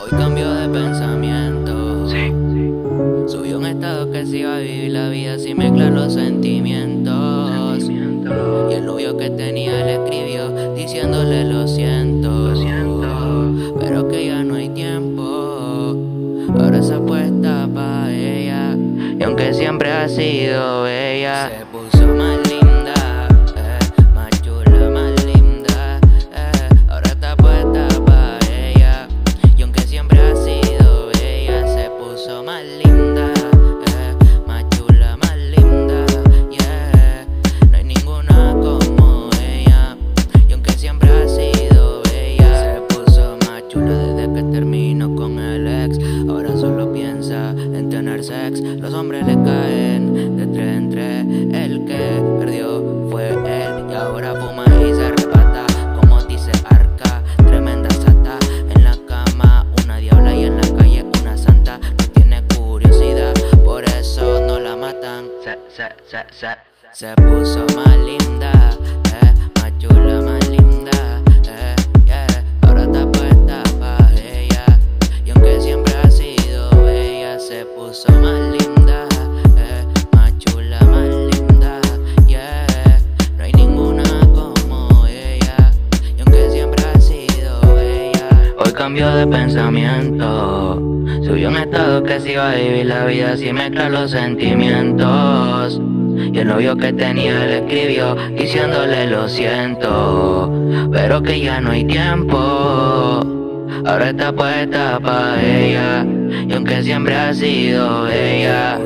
Hoy cambio de pensamiento. Subió un estado que se iba a vivir la vida sin mezclar los sentimientos. Y el novio que tenía le escribió diciéndole lo siento. Pero que ya no hay tiempo. Ahora se apuesta pa' ella. Y aunque siempre ha sido bella, se puso mal Los hombres le caen de tres en tres. El que perdió fue él. Y ahora fuma y se arrebata. Como dice Arca, tremenda sata. En la cama, una diabla y en la calle, una santa. No tiene curiosidad, por eso no la matan. Se, se, se, se, se puso más linda. Eh, más chula, más linda. Eh. Ahora está puesta pa' ella. Y aunque siempre ha sido ella, se puso más linda. Cambio de pensamiento. Subió un estado que se iba a vivir la vida sin mezclar los sentimientos. Y el novio que tenía le escribió diciéndole lo siento, pero que ya no hay tiempo. Ahora está puesta para ella, y aunque siempre ha sido ella,